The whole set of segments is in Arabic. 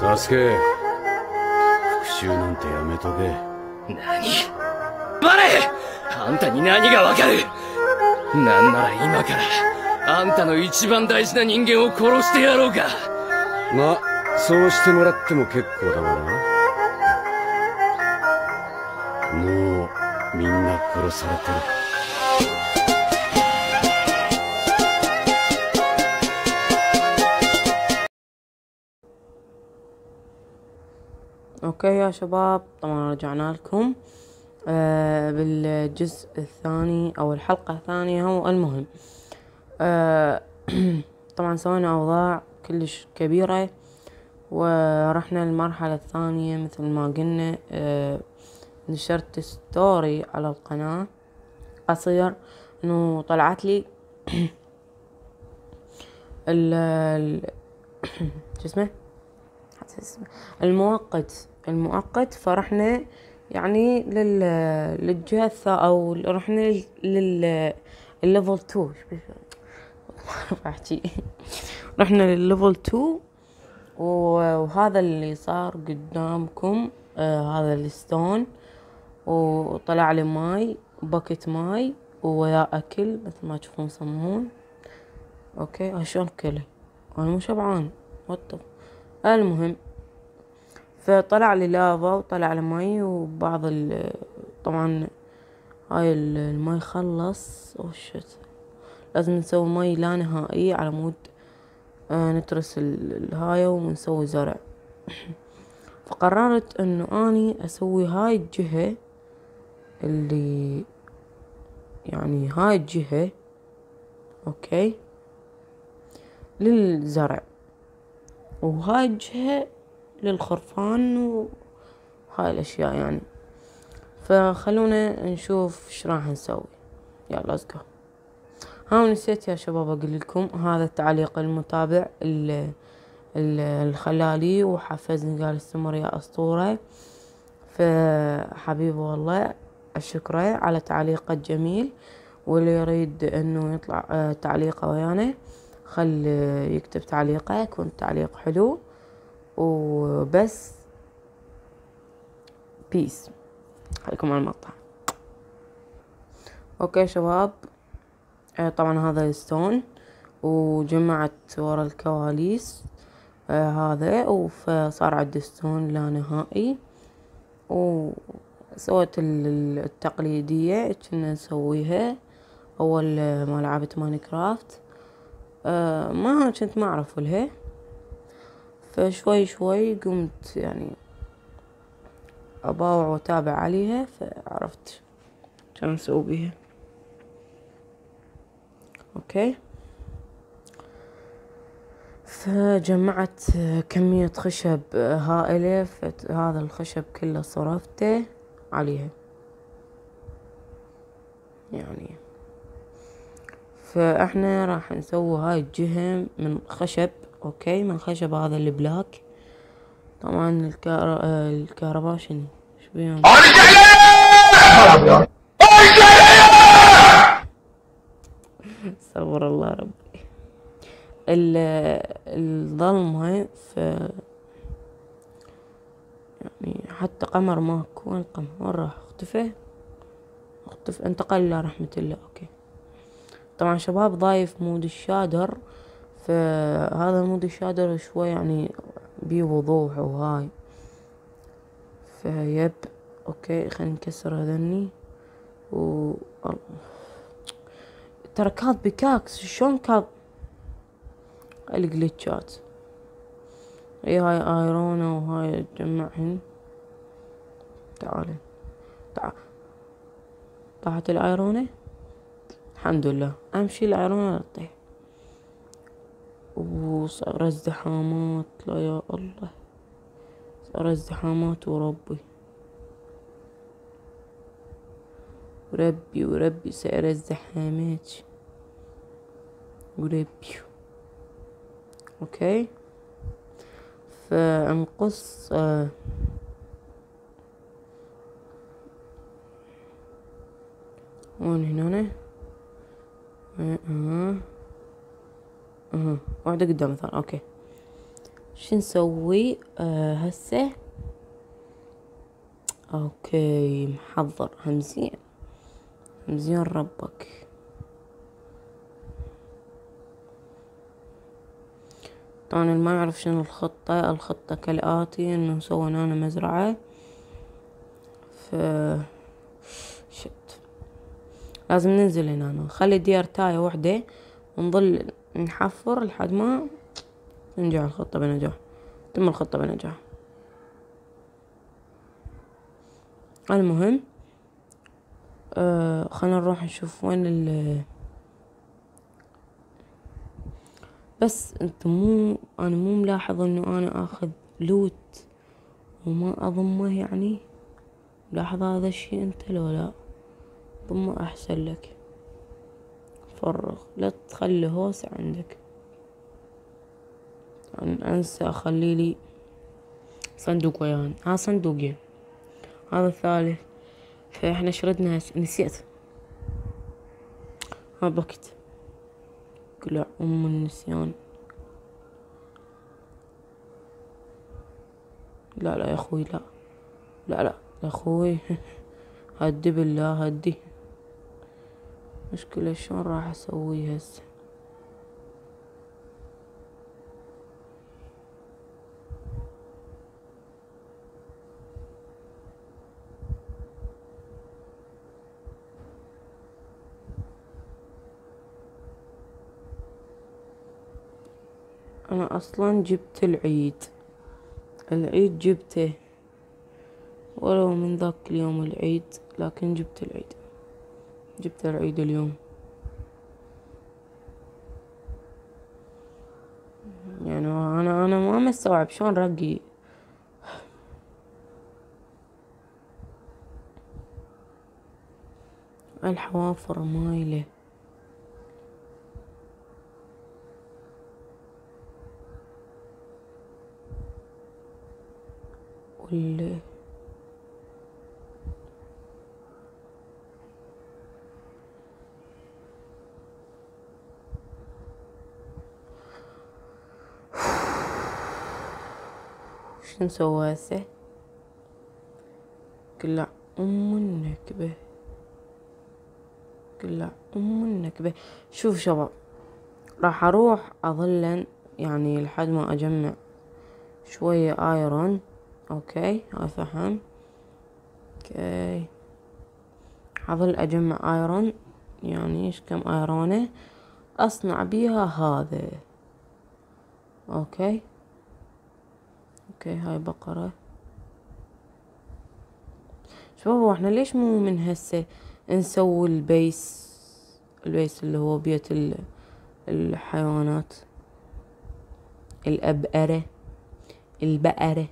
サスケ復讐なんてやめとけ。何バレ！あんたに何がわかる？なんなら今からあんたの一番大事な人間を殺してやろうか。まそうしてもらっても結構だがな。もうみんな殺されてる okay يا شباب طبعا رجعنا لكم. آه بالجزء الثاني أو الحلقة الثانية هو المهم. آه طبعا سوينا أوضاع كلش كبيرة ورحنا المرحلة الثانية مثل ما قلنا. آه نشرت story على القناة. قصير إنه طلعت لي ال اسمه؟ المؤقت المؤقت فرحنا يعني لل للجهة أو رحنا لل لل ال level 2 ما أعرف احكي رحنا للل level 2 و- وهذا اللي صار قدامكم آه هذا ال stone. وطلع لي ماي bucket ماي ويا أكل مثل ما تشوفون صمون okay شلون كله أنا مو شبعان. وطف المهم فطلع لي لافا وطلع لي مي وبعض ال طبعا هاي ال- المي خلص. oh shit. لازم نسوي مي لا نهائي على مود آه نترس ال- الهاي ونسوي زرع. فقررت إنه أني أسوي هاي الجهة اللي يعني هاي الجهة okay للزرع. وهاي الجهة للخرفان وهاي الأشياء يعني. فخلونا نشوف إيش راح نسوي. يلا جو ها نسيت يا شباب أقول لكم هذا التعليق المتابع ال- ال- اللي خلاني وحفزني قال استمر يا أسطورة. فحبيبي والله اشكره على تعليقه الجميل واللي يريد إنه يطلع آه، تعليقه ويانا خل آه، يكتب تعليقه يكون تعليق حلو. وبس. بس خليكم على المقطع. okay شباب. آه، طبعا هذا ال stone. وجمعت ورا الكواليس. آه هذا. وصار عندي stone لا نهائي. وسويت ال- ال- التقليدية كنا نسويها. أول ما لعبت Minecraft آه ما كنت ما أعرف لها فشوي شوي قمت يعني أباوع وأتابع عليها فعرفت كان نسوي بيها. okay؟ فجمعت كمية خشب هائلة فهذا الخشب كله صرفته عليها. يعني فإحنا راح نسوي هاي الجهة من خشب okay من خشب هذا ال black. طبعا الكهر... الكهرباء شنو؟ إيش بيهم؟ صبر الله ربي. ال- الظلمة ف يعني حتى قمر ماكو. وين القمر؟ وين راح؟ اختفى؟ اختفى انتقل إلى رحمة الله. okay. طبعا شباب ضايف mod ال shader. فهذا mod ال shader شوي يعني بيه وضوح وهاي. فيب okay خلينا نكسر هذني. و ترى كات بكاكس شلون كات؟ الجليتشات اي هاي ايرونة وهاي تجمعهن تعالي. تعال طاحت الآيرونة؟ الحمد لله. اهم شي الآيرونة لا تطيح؟ وصار ازدحامات لا يا الله. صار ازدحامات وربي. وربي وربي صار ازدحامات وربي. okay؟ فنقص آه وين هنا. آه آه واحدة قدام مثلا okay. شو نسوي؟ آه هسه. أوكي محضر. همزين. همزين ربك. طبعا اللي ما يعرف شنو الخطة الخطة كالآتي إنه سوينا أنا مزرعة. ف شت. لازم ننزل هنا. نخلي ديارتاية وحدة ونظل نحفر لحد ما تنجح الخطة بنجاح. تم الخطة بنجاح. المهم آه خلينا نروح نشوف وين ال بس انت مو أنا مو ملاحظ إنه أنا آخذ لوت وما أضمه يعني؟ ملاحظ هذا الشي أنت لو لا؟ ضمه أحسن لك. فرغ لا تخلي هوس عندك. يعني أنسى اخلي لي صندوق ويان ها صندوقين هذا الثالث. فإحنا شردنا نسيت. ها بكت قلع أم النسيان. لا لا يا أخوي لا. لا لا يا أخوي. هدي بالله هدي. مشكلة شلون راح أسوي هسه؟ أنا أصلا جبت العيد. العيد جبته. ولو من ذاك اليوم العيد لكن جبت العيد. جبت العيد اليوم. يعني أنا أنا ما مستوعب شلون رقي. الحوافر مايلة. وال شو نسوي هسه قلع ام النكبة. قلع ام النكبة. شوف شباب راح أروح أظلن يعني لحد ما أجمع شوية iron okay هاي فحم okay. أظل أجمع iron يعني إيش كم iron ة أصنع بيها هذا. okay. okay هاي بقرة. شباب إحنا ليش مو من هسه نسوي ال base البيس اللي هو بيت الحيوانات؟ الأبقرة البقرة.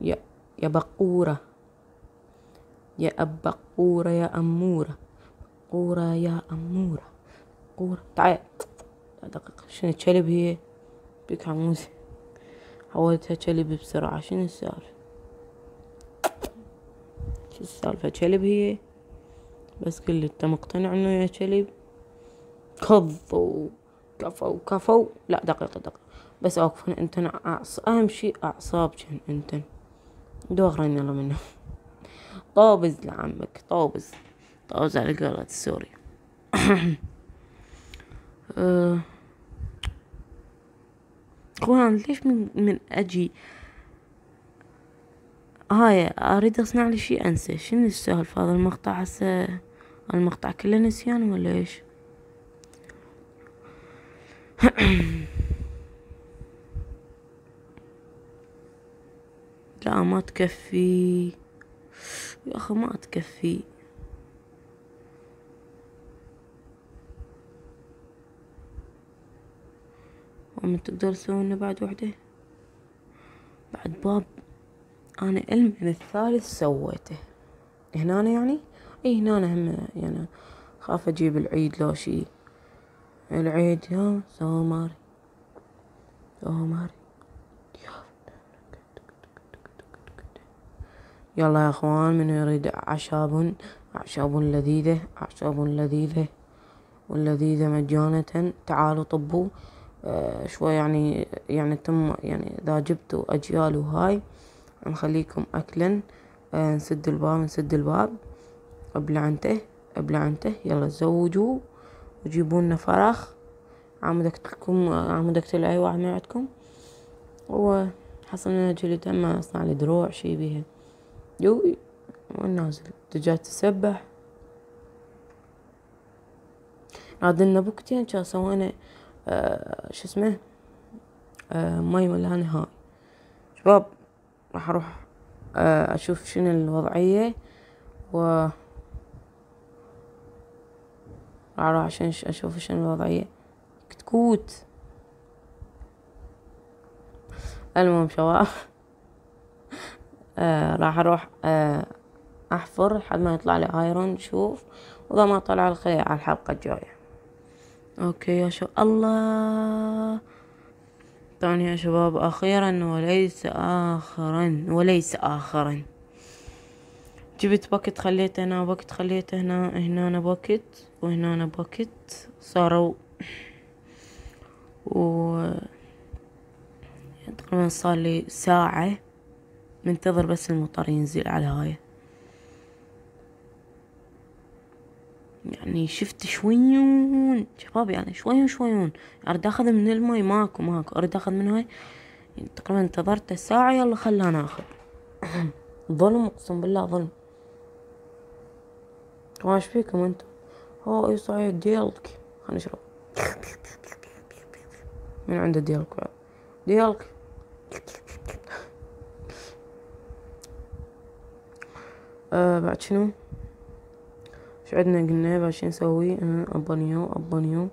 يا يا بقورة. يا أب بقورة يا أمورة. بقورة يا أمورة. بقورة. تعال. دقيقة شنو الكلب هي؟ بيك حموسي حولتها كلب بسرعة شنو السالفة شو السالفة كلب هي. بس قل انت مقتنع إنه يا كلب كفوا كفوا كفوا لا دقيقة دقيقة. بس اوقفن أنتن أعص... أهم شي اعصابكن أنتن. دوغرين يلا منه طابز لعمك طابز. طابز على قولة السوري. أه. اخوان ليش من, من أجي؟ هاي أريد أصنع لي شي أنسى. شنو السالفة؟ هذا المقطع هسه المقطع كله نسيان ولا إيش؟ لا ما تكفي. يا أخي ما تكفي. ومن تقدر تسوي لنا بعد وحدة؟ بعد باب. أنا علم من الثالث سويته. هنا يعني؟ إي هنا هم يعني خاف أجيب العيد لو شي. العيد يا سو ماري سو ماري يلا يا أخوان من يريد أعشاب؟ أعشاب لذيذة أعشاب لذيذة. واللذيذة مجانة. تعالوا طبوا. شوي يعني يعني تم يعني إذا جبتوا أجيال وهاي نخليكم اكلا آه نسد الباب نسد الباب بلعنته بلعنته يلا تزوجوا وجيبوا لنا فرخ. عم لكم عم اقتل اي واحد من عندكم؟ وحصلنا جلد اما اصنع لي دروع شي بيها. يوي وين نازل دجاج تسبح. نادلنا بوقتين كان سوينا؟ آه شو اسمه؟ آه ماي ملها هاي شباب راح أروح آه أشوف شنو الوضعية و راح أروح عشان أشوف شنو الوضعية. كتكوت. المهم شباب آه راح أروح آه أحفر لحد ما يطلع لي iron نشوف وإذا ما طلع الخير على الحلقة الجاية. okay يا شباب الله. ثاني يا شباب أخيرا وليس اخرا وليس اخرا. جبت bucket خليته هنا bucket خليته هنا هنا bucket وهنا bucket صاروا. و تقريبا صار لي ساعة. منتظر بس المطر ينزل على هاي. يعني شفت شويون شباب يعني شويون شويون. أريد اخذ من الماي ماكو ماكو. أريد أخذ من هاي. يعني تقريبا انتظرت ساعة يلا خلانا اخذ ظلم أقسم بالله ظلم. واش فيكم أنتم؟ هو أي صحيح ديالك؟ خلينا نشرب. من عنده ديالك بعد؟ ديالك؟ آه بعد شنو؟ إيش عندنا بعد شو نسوي؟ آه أبانيو أبانيو.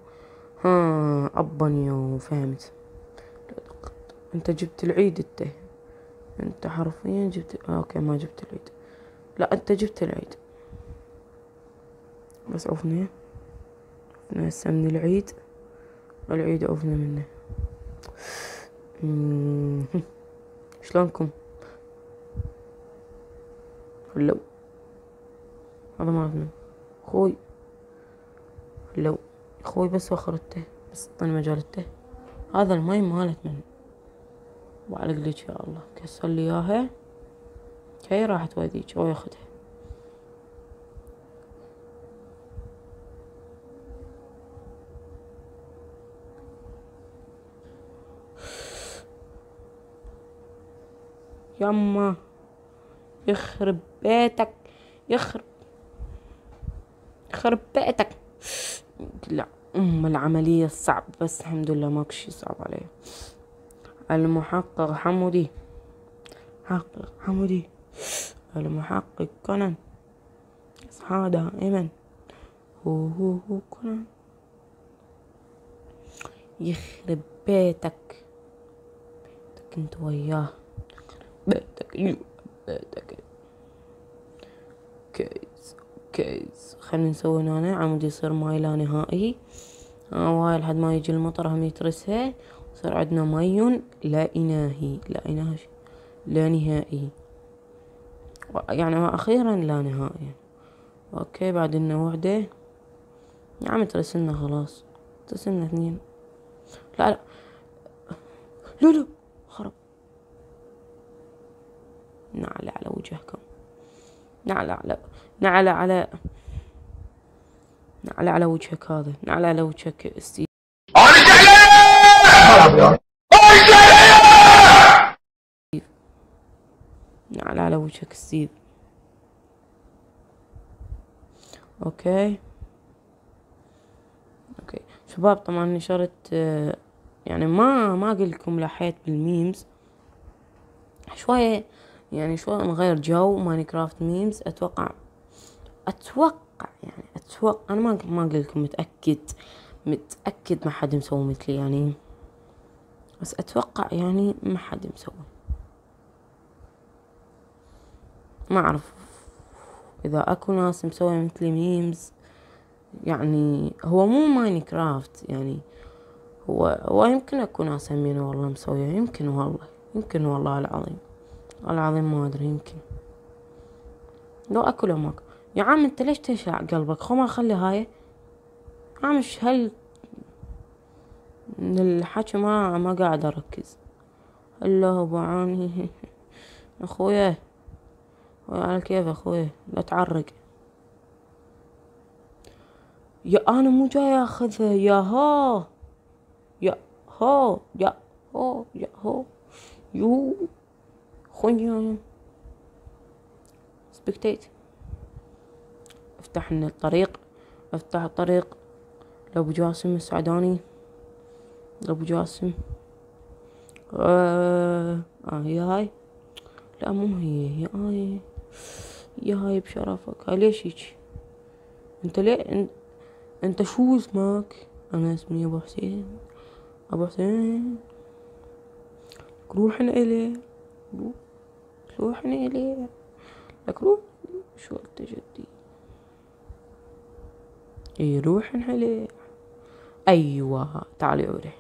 ها أبانيو فهمت. أنت جبت العيد أنت. أنت حرفيا جبت أوكي ما جبت العيد. لا أنت جبت العيد. بس عفنا عفنا هسه من العيد. العيد عفنا منه. شلونكم؟ هلو. هذا ما أفهم خوي هلو خوي بس وخرته بس اعطيني مجال هذا الماي مالت من وعلى قليك يا الله. كسر لي إياها هي راحت ويديك هو ياخذها يما يخرب بيتك يخرب يخرب بيتك. لا أم العملية الصعب بس الحمد لله ماكو شي صعب عليه المحقق حمودي. محقق حمودي. المحقق كونان. اصحى دائما. هو هو هو كونان. يخرب بيتك. بيتك انت وياه. بيتك بيتك. كيس خلينا نسوي هنا. عمود يصير ماي لا نهائي. هاي لحد ما يجي المطر هم يترسها صار عندنا مايون لا إناهي لا إناهي لا نهائي. يعني أخيرا لا نهائي. أوكي بعد لنا وحدة. يا عم ترسلنا خلاص. ترسلنا اثنين. لا. لا لا. خرب. نعلى على وجهكم. نعلى على نعلى على نعلى على وجهك هذا. نعلى على وجهك ستيف نعلى على وجهك ستيف okay. okay. شباب طبعا نشرت يعني ما ما أقول لكم لحيت بال memes. شوية يعني شوية نغير جو Minecraft memes أتوقع أتوقع يعني أتوقع أنا ما ما أقول لكم متأكد متأكد ما حد مسوي مثلي يعني بس أتوقع يعني ما حد مسوي. ما أعرف إذا أكو ناس مسوي مثلي memes يعني هو مو Minecraft يعني هو هو يمكن أكو ناس همين والله مسوية يمكن والله يمكن والله العظيم. العظيم ما أدري يمكن. لو اكو لو ماكو يا عم أنت ليش تشع قلبك؟ خو ما خلي هاي. عم إيش هل من الحكي ما ما قاعد أركز. الله بعاني اخويا على كيف اخويا لا تعرق. يا أنا مو جاي اخذها يا ها يا ها يا ها يا ها يو. خويا سبكتيت. افتح لنا الطريق افتح الطريق لأبو جاسم السعداني. لأبو جاسم. آه, آه هي هاي. لا مو هي هي هاي. هي هاي بشرفك. هاي ليش هيك؟ انت ليه انت شو اسمك؟ أنا اسمي أبو حسين. أبو حسين. روحنا إليه. روحنا اليه لك روح شو انت جدي؟ اي روح عليه أيوه تعالي ورع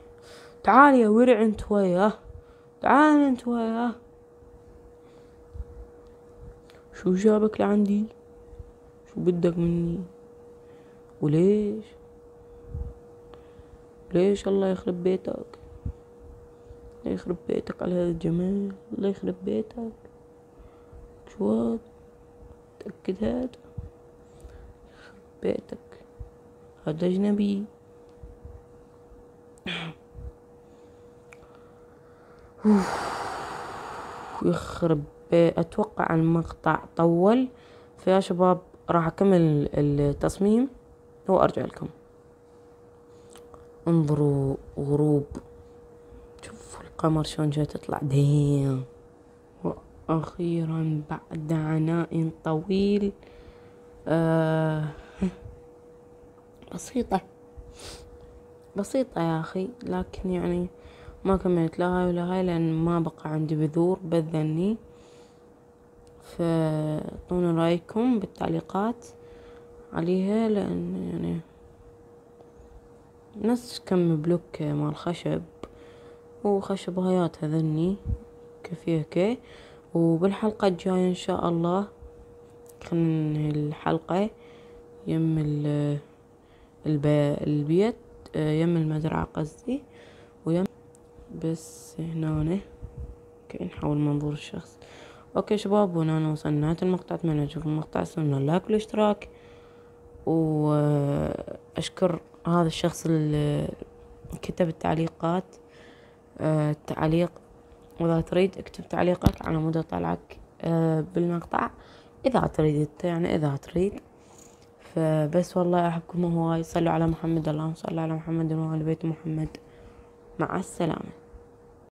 تعالي يا ورع أنت وياه تعال أنت وياه شو جابك لعندي؟ شو بدك مني؟ وليش؟ ليش الله يخرب بيتك؟ الله يخرب بيتك على هذا الجمال؟ الله يخرب بيتك؟ شو هاد تأكد هذا بيتك. هذا أجنبي. يخرب أتوقع المقطع طول. فيا شباب راح أكمل التصميم وأرجع لكم. انظروا غروب. شوفوا القمر شلون جاي تطلع. ديم وأخيرا بعد عناء طويل. آه بسيطة. بسيطة يا أخي لكن يعني ما كملت لا هاي ولا هاي لأن ما بقى عندي بذور بذني فأعطونا رأيكم بالتعليقات عليها لأن يعني نفس كم بلوك مال خشب وخشب هايات هذني كفيكة وبالحلقة الجاية إن شاء الله خلنا الحلقة يم البيت يم المزرعة قصدي ويم بس هنا كي نحول منظور الشخص. okay شباب وهنا وصلنا نهاية المقطع. أتمنى تشوفوا المقطع. سووا ال like والاشتراك وأشكر هذا الشخص اللي كتب التعليقات التعليق وإذا تريد اكتب تعليقك على مدى طلعك بالمقطع. إذا تريد يعني إذا تريد. فبس والله أحبكم هواي صلوا على محمد اللهم صل على محمد وعلى بيت محمد. مع السلامة.